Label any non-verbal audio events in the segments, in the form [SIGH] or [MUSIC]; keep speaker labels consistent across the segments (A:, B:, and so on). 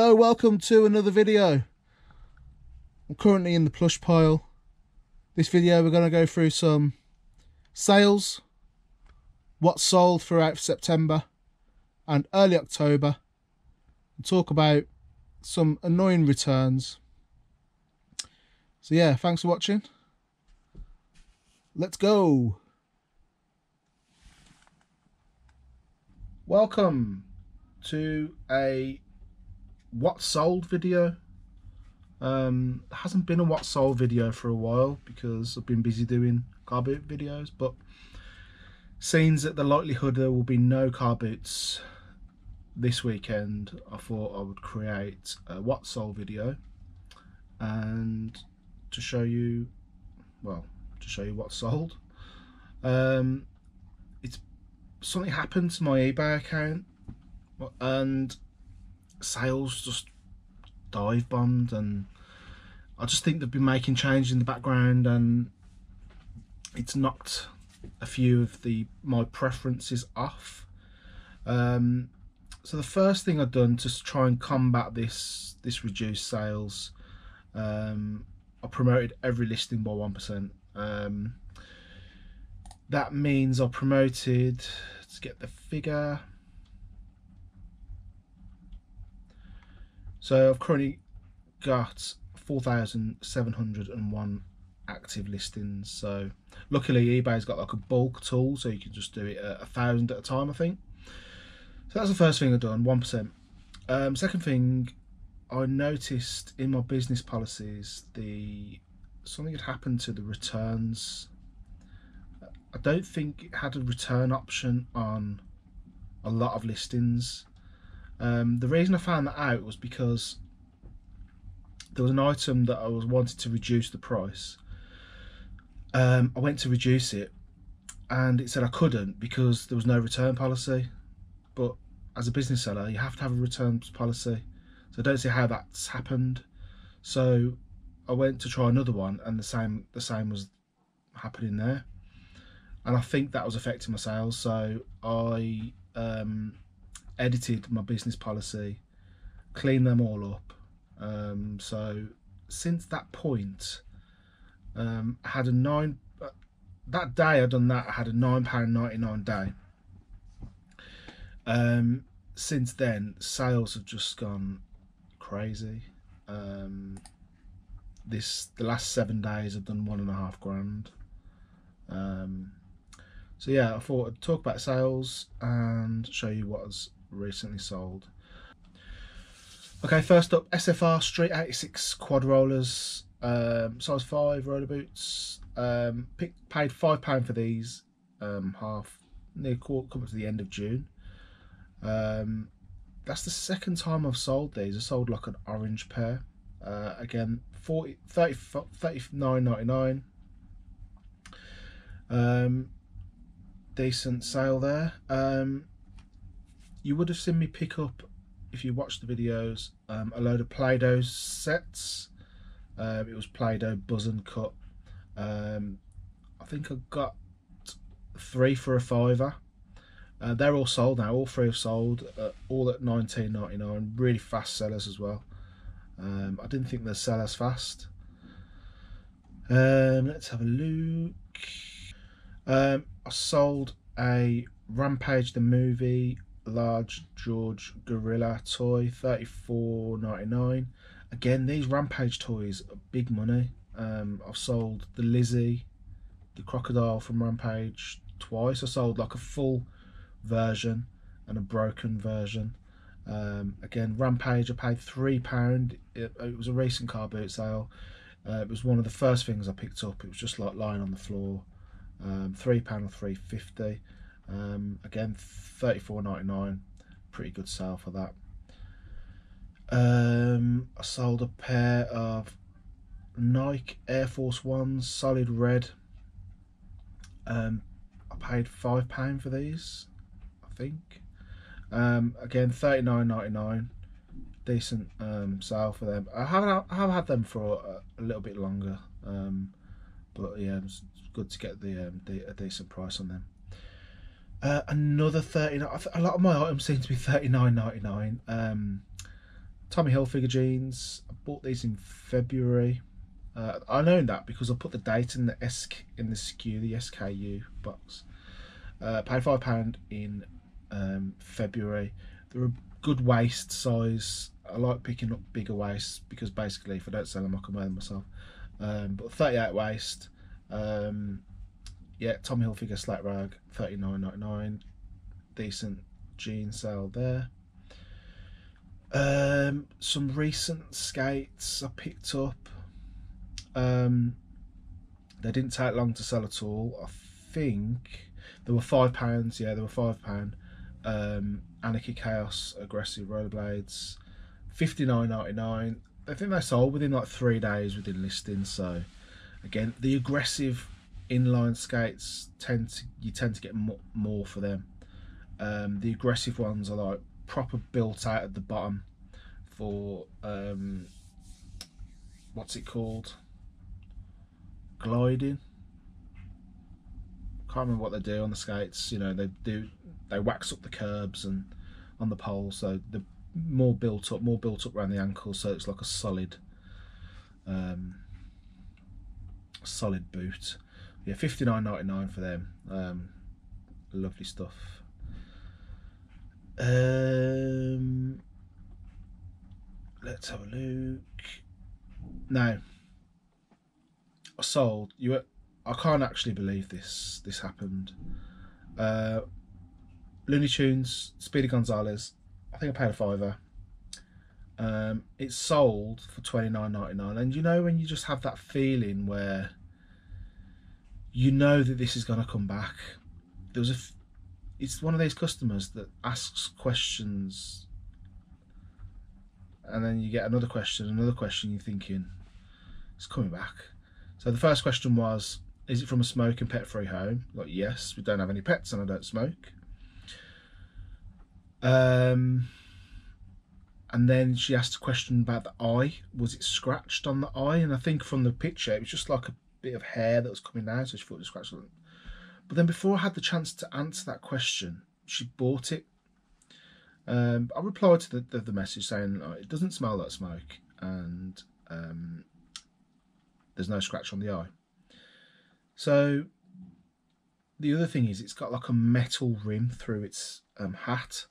A: Hello, welcome to another video. I'm currently in the plush pile. This video we're going to go through some sales, what sold throughout September and early October, and talk about some annoying returns. So yeah, thanks for watching. Let's go. Welcome to a what sold video. Um, hasn't been a what sold video for a while because I've been busy doing car boot videos, but seems that the likelihood there will be no car boots this weekend, I thought I would create a what sold video and to show you, well, to show you what sold. Um, it's something happened to my eBay account and sales just dive bombed and I just think they've been making change in the background and it's knocked a few of the my preferences off. Um, so the first thing I've done to try and combat this this reduced sales um, I promoted every listing by 1% um, that means I promoted to get the figure So I've currently got 4,701 active listings. So luckily eBay's got like a bulk tool so you can just do it a, thousand at a time I think. So that's the first thing I've done, 1%. Um, second thing, I noticed in my business policies the something had happened to the returns. I don't think it had a return option on a lot of listings. Um, the reason I found that out was because there was an item that I was wanted to reduce the price. Um, I went to reduce it and it said I couldn't because there was no return policy. But as a business seller, you have to have a return policy. So I don't see how that's happened. So I went to try another one and the same the same was happening there. And I think that was affecting my sales. So I um, edited my business policy, cleaned them all up. Um, so since that point, um, I had a nine. Uh, that day I done that, I had a nine pound ninety nine day. Um, since then, sales have just gone crazy. Um, this the last seven days I've done one and a half grand. Um, so yeah, I thought I'd talk about sales and show you what has recently sold. Okay, first up, SFR Street 86 quad rollers, um, size 5 roller boots. Um, pick, paid £5 for these, um, half, near coming to the end of June. Um, that's the second time I've sold these. I sold like an orange pair. Uh, again, 40, 30, 39.99. Um, decent sale there. Um, you would have seen me pick up if you watch the videos um, a load of Play-Doh sets. Um, it was Play-Doh buzz and cut. Um, I think I got three for a fiver. Uh, they're all sold now. All three have sold uh, all at 19.99 really fast sellers as well. Um, I didn't think they'd sell as fast. Um, let's have a look. Um, I sold a Rampage the movie large George Gorilla toy, thirty-four ninety-nine. Again, these Rampage toys are big money. Um, I've sold the Lizzie, the crocodile from Rampage twice. I sold like a full version and a broken version. Um, again, Rampage, I paid £3. It, it was a racing car boot sale. Uh, it was one of the first things I picked up. It was just like lying on the floor. Um, £3 or 350 um, again, thirty-four ninety-nine, pretty good sale for that. Um, I sold a pair of Nike Air Force Ones, solid red. Um, I paid five pound for these, I think. Um, again, thirty-nine ninety-nine, decent um, sale for them. I have I have had them for a, a little bit longer, um, but yeah, it's good to get the, um, the a decent price on them. Uh, another 39 a lot of my items seem to be 39.99 um, Tommy Hilfiger jeans. I bought these in February. Uh, I know that because I put the date in the SK in the SKU, the SKU box. Uh, paid five pound in um, February. They're a good waist size. I like picking up bigger waists because basically, if I don't sell them, I can wear them myself. Um, but 38 waist. Um, yeah, Tommy Hilfiger Slate Rag, 39.99. Decent jean sale there. Um, some recent skates I picked up. Um, they didn't take long to sell at all. I think there were five pounds. Yeah, there were five pound. Um, Anarchy Chaos Aggressive Rollerblades, fifty nine ninety nine. I think they sold within like three days within listing. So again, the aggressive inline skates tend to you tend to get more, more for them. Um, the aggressive ones are like proper built out at the bottom for um, what's it called? Gliding. Can't remember what they do on the skates. You know, they do they wax up the curbs and on the pole, so the more built up, more built up around the ankle, so it's like a solid, um, solid boot. Yeah, fifty nine ninety nine for them. Um, lovely stuff. Um, let's have a look. Now, I sold you. I can't actually believe this. This happened. Uh, Looney Tunes, Speedy Gonzales. I think I paid a fiver. Um, it's sold for twenty nine ninety nine, and you know when you just have that feeling where you know that this is going to come back. There was a. It's one of those customers that asks questions, and then you get another question, another question. You're thinking, it's coming back. So the first question was, is it from a smoke and pet free home? Like, yes, we don't have any pets and I don't smoke. Um, and then she asked a question about the eye. Was it scratched on the eye? And I think from the picture, it was just like a bit of hair that was coming down, so she thought it was scratched. But then before I had the chance to answer that question, she bought it. Um, I replied to the, the, the message saying oh, it doesn't smell like smoke and um, there's no scratch on the eye. So the other thing is it's got like a metal rim through its um, hat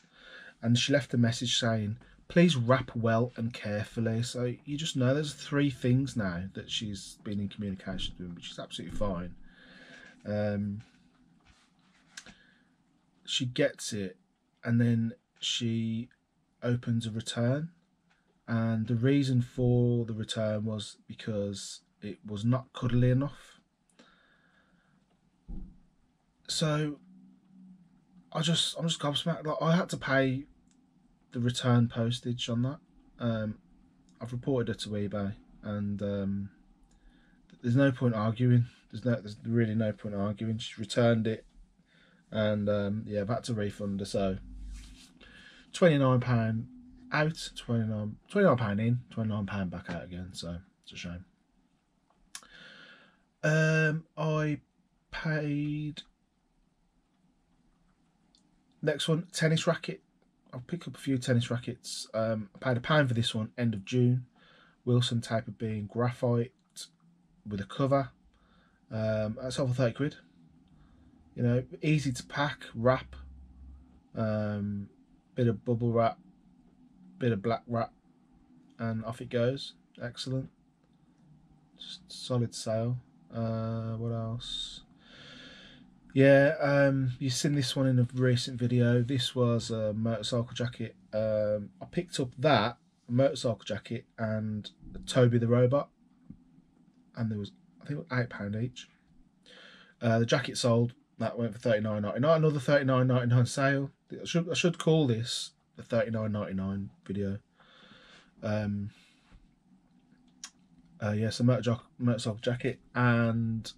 A: and she left a message saying please wrap well and carefully. So you just know there's three things now that she's been in communication with which is absolutely fine. Um, she gets it and then she opens a return. And the reason for the return was because it was not cuddly enough. So I just I'm just gobsmacked. Like I had to pay the return postage on that. Um, I've reported it to eBay, and um, there's no point arguing. There's no there's really no point arguing. She's returned it, and um, yeah, I've had to refund her. So twenty nine pound out, 29 pound in, twenty nine pound back out again. So it's a shame. Um, I paid Next one, tennis racket. I'll pick up a few tennis rackets. Um, I paid a pound for this one, end of June. Wilson type of being graphite with a cover. Um, that's over 30 quid. You know, easy to pack, wrap, um, bit of bubble wrap, bit of black wrap, and off it goes. Excellent. Just solid sale. Uh, what else? Yeah, um, you've seen this one in a recent video. This was a motorcycle jacket. Um, I picked up that motorcycle jacket and Toby the robot, and there was I think eight pound each. Uh, the jacket sold. That went for thirty nine ninety nine. Another thirty nine ninety nine sale. I should I should call this the thirty nine ninety nine video. Um. Uh, yeah, so motorcycle jacket and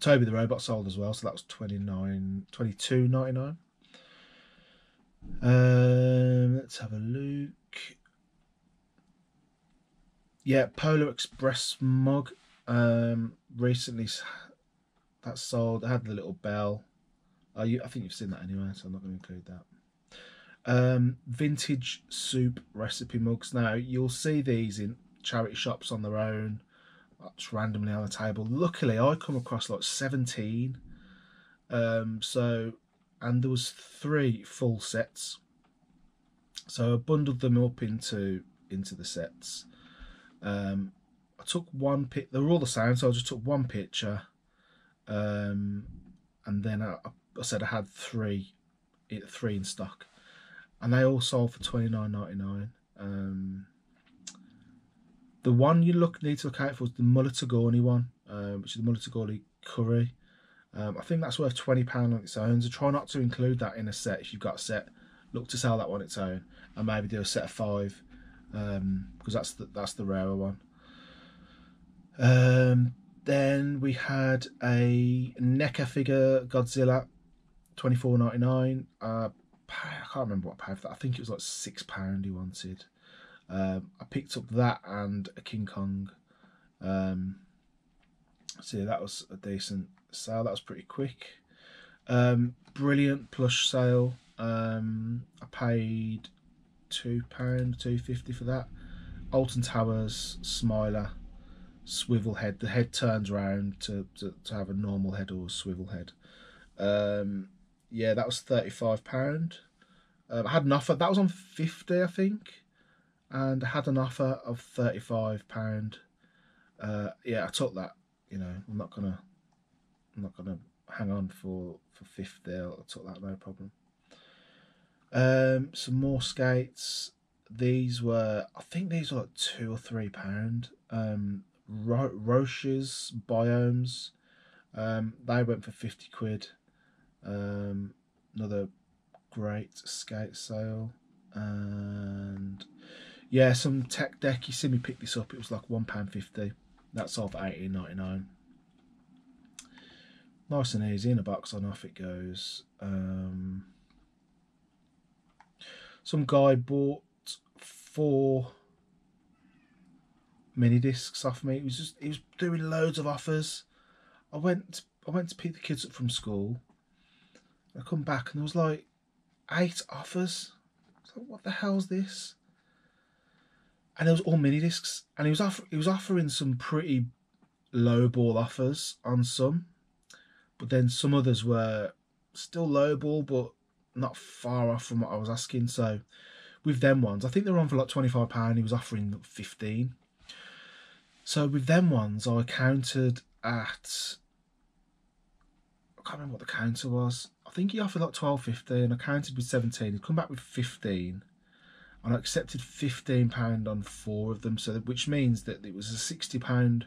A: Toby the Robot sold as well, so that was 29 22.99. Um, let's have a look. Yeah, Polar Express mug. Um, recently that sold. I had the little bell. Oh, you, I think you've seen that anyway, so I'm not going to include that. Um, vintage soup recipe mugs. Now you'll see these in charity shops on their own, just randomly on the table. Luckily, I come across like seventeen. Um, so, and there was three full sets. So I bundled them up into into the sets. Um, I took one pic. They were all the same, so I just took one picture. Um, and then I, I said I had three, three in stock and they all sold for twenty nine ninety nine. Um, the one you look need to look out for is the Mulligatawny one, um, which is the Mulligatawny curry. Um, I think that's worth twenty pound on its own. So try not to include that in a set if you've got a set. Look to sell that one on its own, and maybe do a set of five, because um, that's the that's the rarer one. Um, then we had a NECA figure Godzilla, twenty four ninety nine. Uh, I can't remember what I paid for that. I think it was like six pound he wanted. Um, I picked up that and a King Kong. Um, so that was a decent sale. That was pretty quick. Um, brilliant plush sale. Um, I paid two pound two fifty for that. Alton Towers Smiler swivel head. The head turns around to, to, to have a normal head or a swivel head. Um, yeah, that was thirty-five pound. Um, I had an offer that was on fifty, I think, and I had an offer of thirty-five pound. Uh, yeah, I took that. You know, I'm not gonna, I'm not gonna hang on for for fifty. I took that no problem. Um, some more skates. These were, I think these were like two or three pound. Um, Ro- Roces biomes. Um, they went for fifty quid. Um, another great skate sale. And yeah, some tech deck. You see me pick this up. It was like one pound fifty. That's off eighteen ninety nine. Nice and easy in a box and off it goes. Um, some guy bought four mini discs off me. He was just he was doing loads of offers. I went I went to pick the kids up from school I come back and there was like eight offers. Like, what the hell's this? And it was all mini discs, and he was off- he was offering some pretty low ball offers on some, but then some others were still low ball, but not far off from what I was asking. So with them ones, I think they were on for like twenty five pound. He was offering fifteen. So with them ones, I counted at I can't remember what the counter was. I think he offered like 12, 15. I counted with 17. He'd come back with 15. And I accepted £15 on four of them. So which means that it was a £60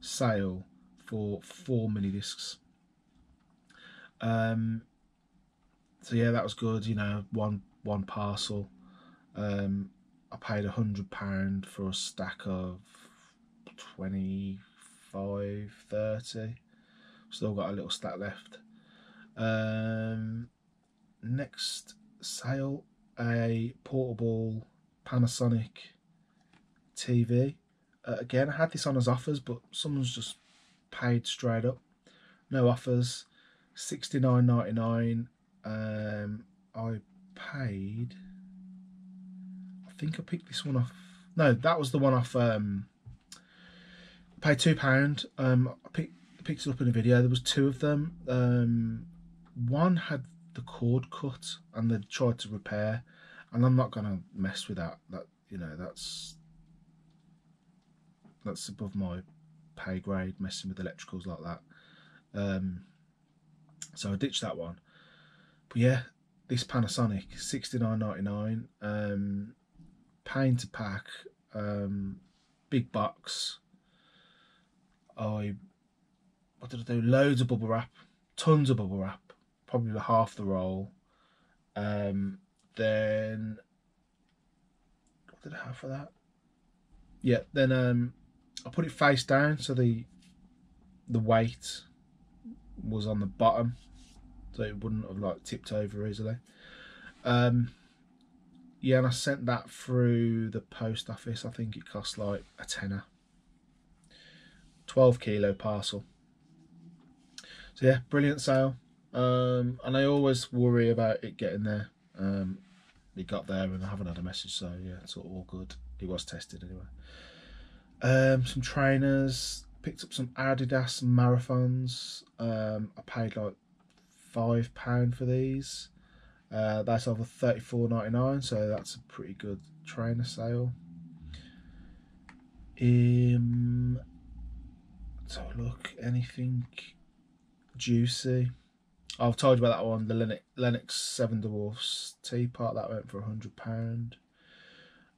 A: sale for four mini discs. Um, so yeah, that was good. You know, one one parcel. Um, I paid a hundred pound for a stack of 25, 30. Still got a little stack left. Um, next sale, a portable Panasonic TV. Uh, again, I had this on as offers, but someone's just paid straight up. No offers. Sixty nine ninety nine. Um, I paid. I think I picked this one off. No, that was the one off. Um, paid two pound. Um, I picked picked it up in a video. There was two of them. Um, one had the cord cut, and they tried to repair, and I'm not gonna mess with that. That you know, that's that's above my pay grade. Messing with electricals like that. Um, so I ditched that one. But yeah, this Panasonic, sixty nine ninety nine. Um, pain to pack. Um, big box. I what did I do? Loads of bubble wrap, tons of bubble wrap, probably half the roll. Um, then what did I have for that? Yeah, then um, I put it face down so the the weight was on the bottom, so it wouldn't have like tipped over easily. Um, yeah, and I sent that through the post office. I think it cost like a tenner. 12 kilo parcel. So yeah, brilliant sale. Um, and I always worry about it getting there. Um, he got there and I haven't had a message, so yeah, it's all, all good. It was tested anyway. Um, some trainers, picked up some Adidas marathons. Um, I paid like five pound for these. Uh, that's over thirty four ninety nine, so that's a pretty good trainer sale. Um, so look, anything juicy? I've told you about that one, the Lenox, Lenox Seven Dwarfs teapot that went for a hundred pound.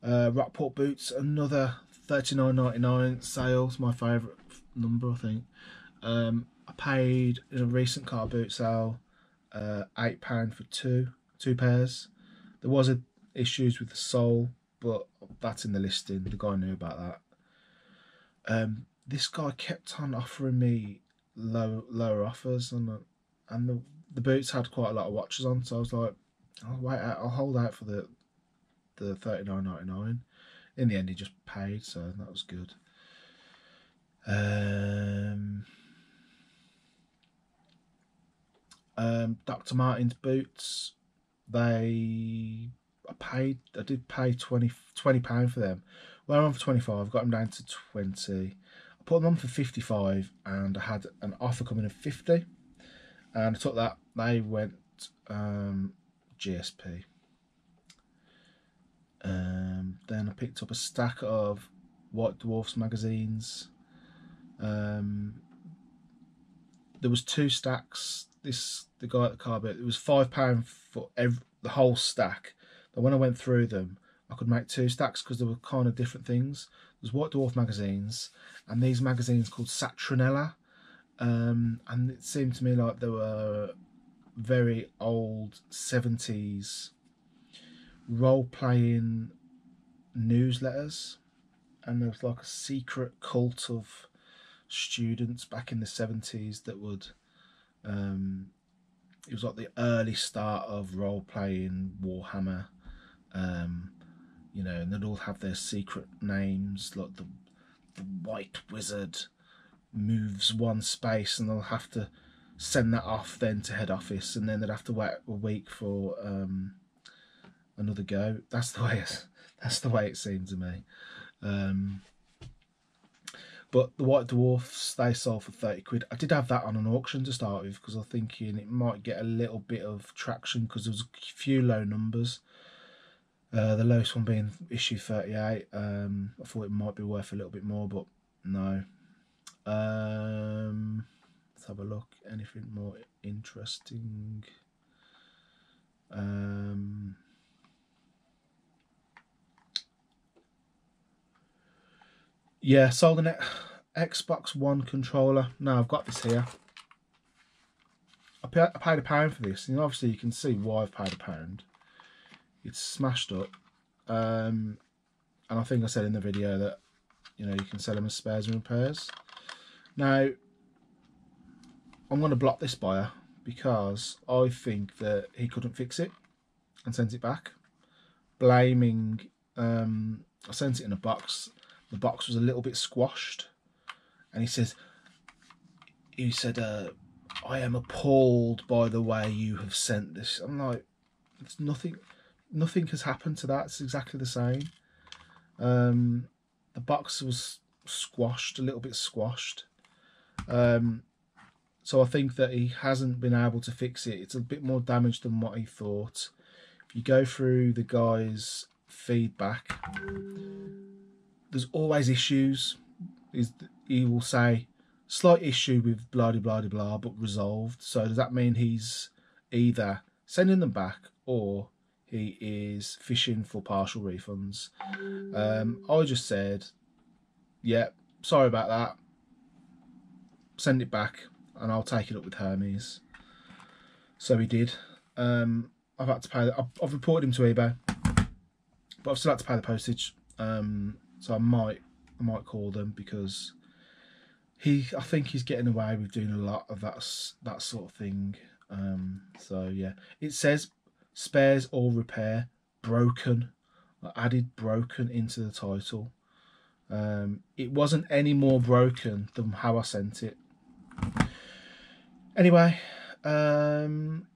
A: Uh, Rockport boots, another thirty nine ninety nine sales, my favourite number I think. Um, I paid in a recent car boot sale uh, eight pound for two two pairs. There was a issues with the sole, but that's in the listing. The guy knew about that. Um, this guy kept on offering me low lower offers, and and the the boots had quite a lot of watches on, so I was like, I'll wait out, I'll hold out for the the thirty nine ninety nine. In the end, he just paid, so that was good. Um, um, Dr. Martens boots, they I paid I did pay 20 pound for them. Well, I'm on for twenty five. I've got them down to twenty. I put them on for fifty five, and I had an offer coming of fifty, and I took that. They went um, GSP. Um, then I picked up a stack of White Dwarfs magazines. Um, there was two stacks. This the guy at the car bit. It was five pound for every, the whole stack. But when I went through them, I could make two stacks because they were kind of different things. There's White Dwarf magazines and these magazines called Satronella. Um, and it seemed to me like there were very old 70s role playing newsletters. And there was like a secret cult of students back in the 70s that would. Um, it was like the early start of role playing Warhammer um, you know, and they'd all have their secret names, like the the White Wizard moves one space, and they'll have to send that off then to head office, and then they'd have to wait a week for um, another go. That's the way. It, [LAUGHS] that's the way it seemed to me. Um, but the White Dwarfs they sold for thirty quid. I did have that on an auction to start with because I was thinking it might get a little bit of traction because there was a few low numbers. Uh, the lowest one being issue 38. Um, I thought it might be worth a little bit more, but no. Um, let's have a look. Anything more interesting? Um, yeah, sold an Xbox One controller. Now I've got this here. I paid a pound for this, and obviously you can see why I've paid a pound it's smashed up. Um, and I think I said in the video that you know you can sell them as spares and repairs. Now I'm going to block this buyer because I think that he couldn't fix it and sent it back, blaming. Um, I sent it in a box. The box was a little bit squashed, and he says, he said, uh, "I am appalled by the way you have sent this." I'm like, it's nothing nothing has happened to that. It's exactly the same. Um, the box was squashed, a little bit squashed. Um, so I think that he hasn't been able to fix it. It's a bit more damaged than what he thought. If you go through the guy's feedback, there's always issues. Is he will say slight issue with blah blah blah blah, but resolved. So does that mean he's either sending them back or he is fishing for partial refunds. Um, I just said, yeah, sorry about that. Send it back and I'll take it up with Hermes. So he did. Um, I've had to pay. I've, I've reported him to eBay, but I've still had to pay the postage. Um, so I might, I might call them because he, I think he's getting away with doing a lot of that that sort of thing. Um, so yeah, it says spares or repair, broken. Added broken into the title. Um, it wasn't any more broken than how I sent it. Anyway, um,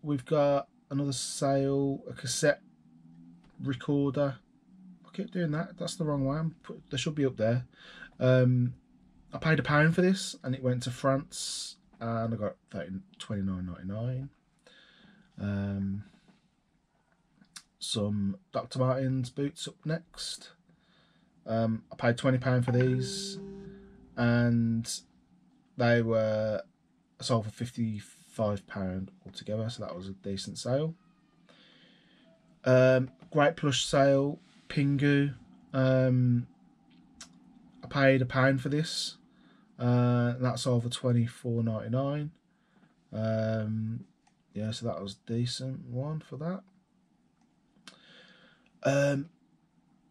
A: we've got another sale, a cassette recorder. I keep doing that. That's the wrong one. Put, they should be up there. Um, I paid a pound for this, and it went to France, and I got twenty nine ninety nine. Um, some Dr. Martens boots up next. Um, I paid twenty pound for these, and they were sold for fifty five pound altogether. So that was a decent sale. Um, great plush sale, Pingu. Um, I paid a pound for this. Uh, that sold for twenty four ninety nine. Um, yeah, so that was decent one for that. Um,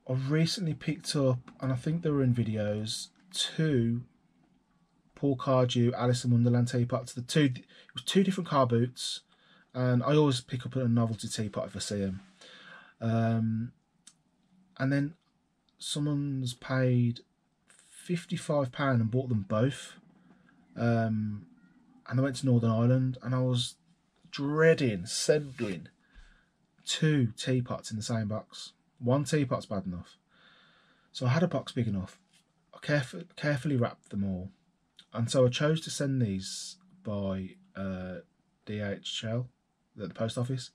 A: I recently picked up, and I think they were in videos, two Paul Cardew Alice in Wonderland teapots. The two, it was two different car boots, and I always pick up a novelty teapot if I see them. Um, and then someone's paid fifty-five pound and bought them both. Um, and I went to Northern Ireland, and I was dreading sending two teapots in the same box. One teapot's bad enough. So I had a box big enough. I caref- carefully wrapped them all. And so I chose to send these by uh, DHL, at the post office.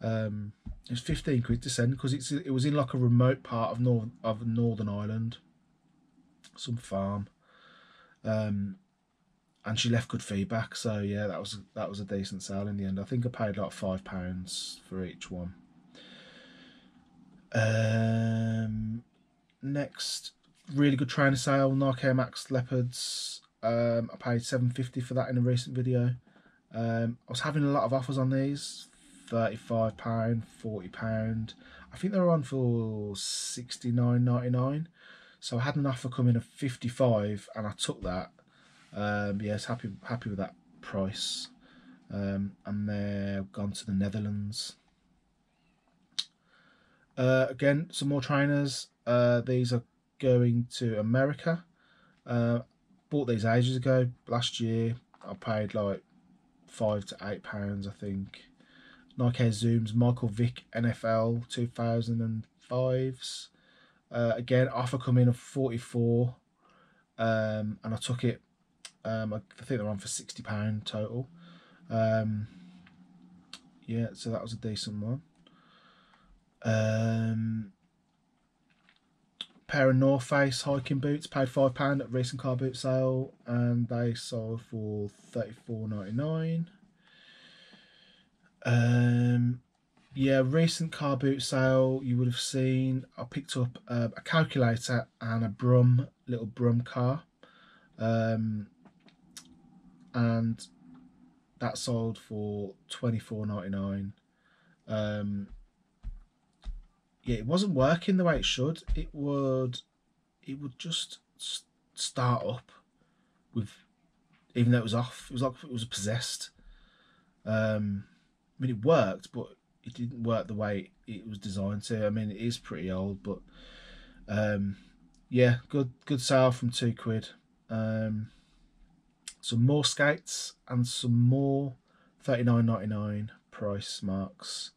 A: Um, it was 15 quid to send because it's it was in like a remote part of North of Northern Ireland, some farm. Um, and she left good feedback. So yeah, that was that was a decent sale in the end. I think I paid like five pounds for each one. Um, next, really good trainer sale, Nike Max Leopards. Um, I paid seven fifty for that in a recent video. Um, I was having a lot of offers on these, thirty five pound, forty pound. I think they were on for sixty nine ninety nine. So I had an offer coming of fifty five, and I took that um, yes, happy happy with that price. Um, and they're gone to the Netherlands. Uh, again, some more trainers. Uh, these are going to America. Uh, bought these ages ago. Last year, I paid like five to eight pounds, I think. Nike Zooms, Michael Vick NFL 2005s. Uh, again, offer coming of 44, um, and I took it um, I think they're on for sixty pound total. Um, yeah, so that was a decent one. Um, pair of North Face hiking boots paid five pound at recent car boot sale, and they sold for thirty four ninety nine. Um, yeah, recent car boot sale you would have seen. I picked up uh, a calculator and a Brum little Brum car. Um, and that sold for twenty four ninety nine. Um, yeah, it wasn't working the way it should. It would, it would just start up with, even though it was off. It was like it was possessed. Um, I mean, it worked, but it didn't work the way it was designed to. I mean, it is pretty old, but um, yeah, good good sale from two quid. Um, some more skates and some more 39.99 price marks.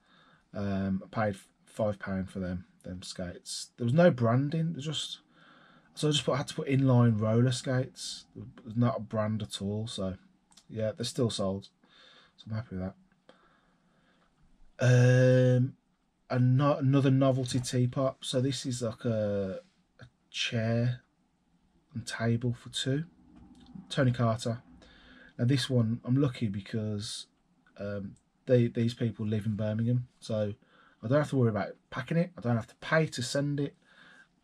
A: Um, I paid five pound for them them skates. There was no branding. There's just so I just put, had to put inline roller skates. Not a brand at all. So yeah, they're still sold. So I'm happy with that. Um, another novelty teapot. So this is like a, a chair and table for two. Tony Carter. Now this one, I'm lucky because um, they these people live in Birmingham, so I don't have to worry about packing it. I don't have to pay to send it.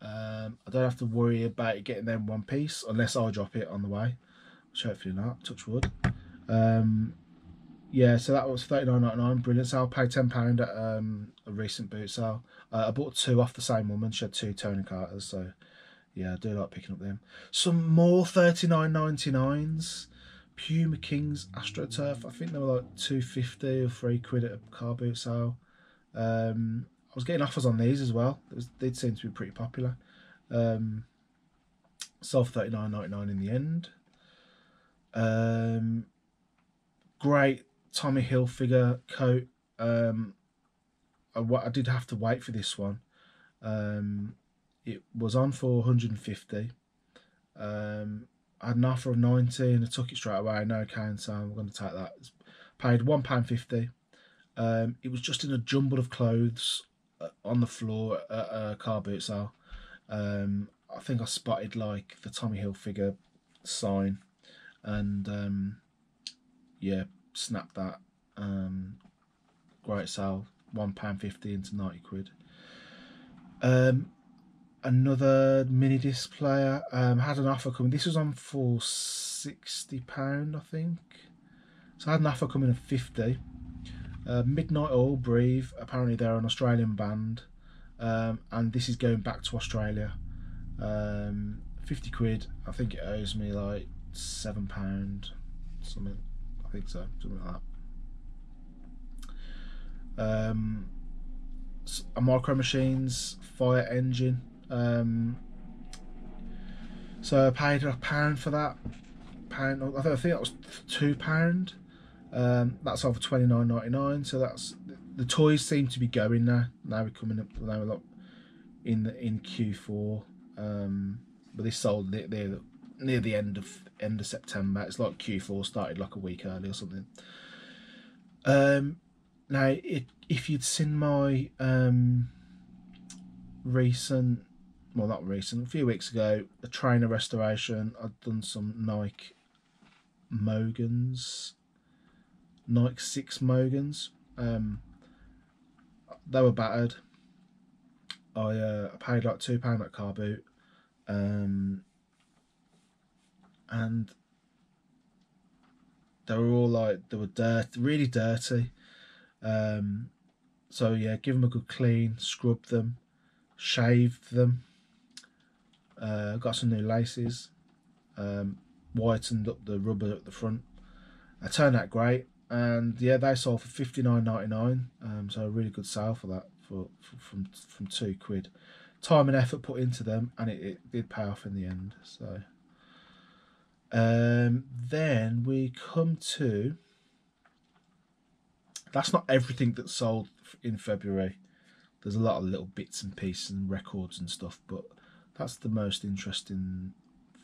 A: Um, I don't have to worry about it getting in one piece unless I drop it on the way, which hopefully not. Touch wood. Um, yeah, so that was thirty nine ninety nine. Brilliant sale. Paid ten pound at um, a recent boot sale. Uh, I bought two off the same woman. She had two Tony Carters, so yeah, I do like picking up them. Some more thirty nine ninety nines. Puma Kings AstroTurf. I think they were like two fifty or three quid at a car boot sale. Um, I was getting offers on these as well. they'd seem to be pretty popular. Um, sold thirty nine ninety nine in the end. Um, great Tommy Hilfiger coat. Um, I, I did have to wait for this one. Um, it was on for 150. Um, I had an offer of 90 and I took it straight away. No can, so I'm going to take that. Paid £1.50. Um, it was just in a jumble of clothes uh, on the floor at a car boot sale. Um, I think I spotted like the Tommy Hilfiger sign and um, yeah, snapped that. Um, great sale, £1.50 into 90 quid. Um, another mini disc player um, had an offer coming. This was on for sixty pound, I think. So I had an offer coming of fifty. Uh, Midnight Oil Breathe. Apparently they're an Australian band, um, and this is going back to Australia. Um, fifty quid. I think it owes me like seven pound, something. I think so, something like that. Um, a Micro Machines Fire Engine um, so I paid a pound for that. Pound, I think that was two pound. Um, that's over twenty nine ninety nine. So that's the toys seem to be going now. Now we're coming up. Now we're in the, in Q four. Um, but they sold near, near the end of end of September. It's like Q four started like a week early or something. Um, now, it, if you'd seen my um, recent well not recent, a few weeks ago, a trainer restoration. I'd done some Nike Mogans, Nike 6 Mogans. Um, they were battered. I, uh, I paid like £2 at car boot. Um, and they were all like, they were dirt, really dirty. Um, so yeah, give them a good clean, scrub them, shave them, uh, got some new laces, um, whitened up the rubber at the front. It turned out great, and yeah, they sold for fifty nine ninety nine. Um, so a really good sale for that for, for, from from two quid. Time and effort put into them, and it, it did pay off in the end. So um, then we come to. That's not everything that's sold in February. There's a lot of little bits and pieces and records and stuff, but that's the most interesting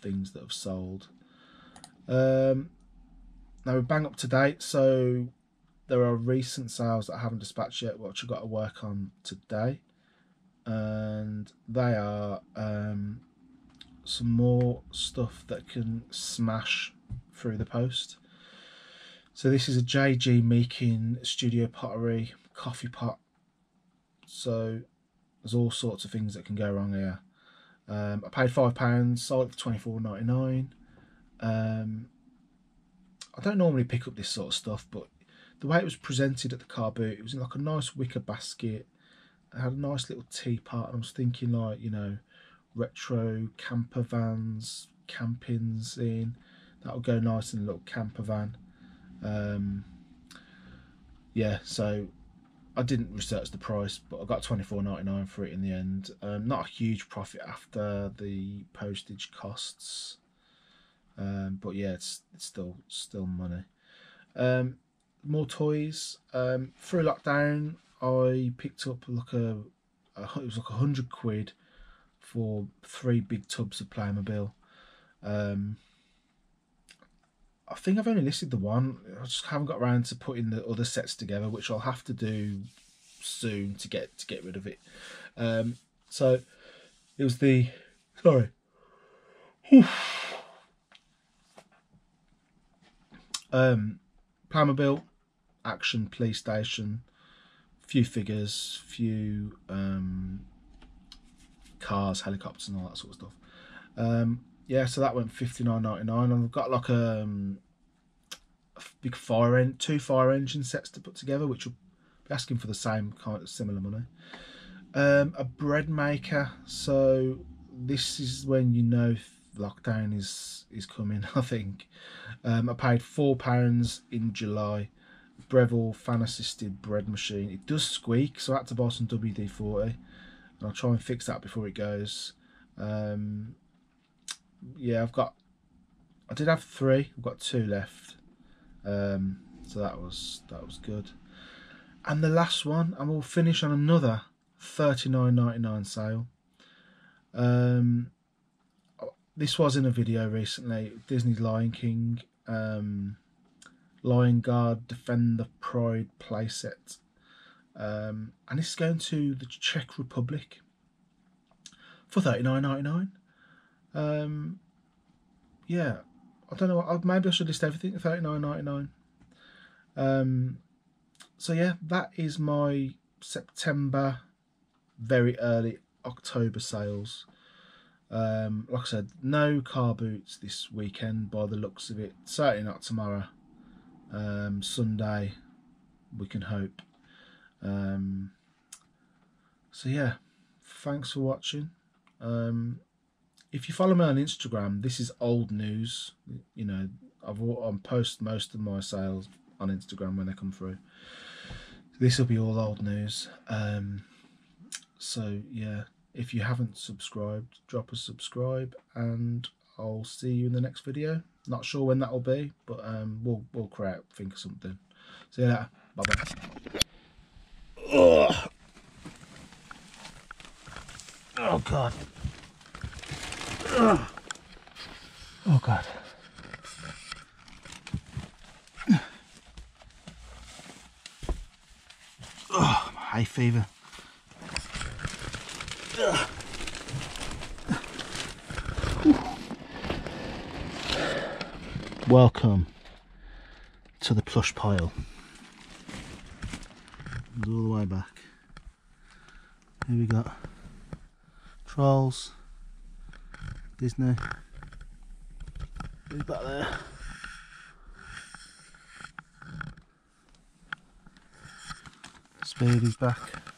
A: things that have sold. Um, now we're bang up to date, so there are recent sales that I haven't dispatched yet, which I've got to work on today, and they are um, some more stuff that can smash through the post. So this is a JG Meakin Studio Pottery coffee pot. So there's all sorts of things that can go wrong here. Um, I paid five pounds, sold it for twenty four ninety nine. Um, I don't normally pick up this sort of stuff, but the way it was presented at the car boot, it was in like a nice wicker basket. It had a nice little teapot, and I was thinking like you know, retro camper vans, camping scene. That would go nice in a little camper van. Um, yeah, so I didn't research the price, but I got twenty four ninety nine for it in the end. Um, not a huge profit after the postage costs, um, but yeah, it's it's still still money. Um, more toys. Um, through lockdown, I picked up like a, a it was like a hundred quid for three big tubs of Playmobil. Um, I think I've only listed the one. I just haven't got around to putting the other sets together, which I'll have to do soon to get to get rid of it. Um, so it was the sorry. Um, Playmobil, action, police station, few figures, few um, cars, helicopters, and all that sort of stuff. Um, yeah, so that went fifty nine ninety nine, and I've got like a, um, a big fire end, two fire engine sets to put together, which will be asking for the same kind of similar money. Um, a bread maker, so this is when you know lockdown is is coming. [LAUGHS] I think um, I paid four pounds in July. Breville fan assisted bread machine. It does squeak, so I had to buy some WD forty, and I'll try and fix that before it goes. Um, yeah, I've got. I did have three. I've got two left. Um, so that was that was good. and the last one, and we'll finish on another thirty nine ninety nine sale. Um, this was in a video recently. Disney's Lion King, um, Lion Guard Defend the Pride playset, um, and this is going to the Czech Republic for thirty nine ninety nine. Um, yeah, I don't know. Maybe I should list everything thirty nine ninety nine. Um, so yeah, that is my September, very early October sales. Um, like I said, no car boots this weekend by the looks of it. Certainly not tomorrow. Um, Sunday, we can hope. Um, so yeah, thanks for watching. Um, if you follow me on Instagram, this is old news. You know, I've I post most of my sales on Instagram when they come through. This will be all old news. Um, so yeah, if you haven't subscribed, drop a subscribe, and I'll see you in the next video. Not sure when that will be, but um, we'll we'll create think of something. See you later. Bye bye. Oh god. Oh god. Oh, hay fever. Ugh. Welcome to the plush pile. all the way back. Here we got Trolls, Disney, who's back there? Speedy's back.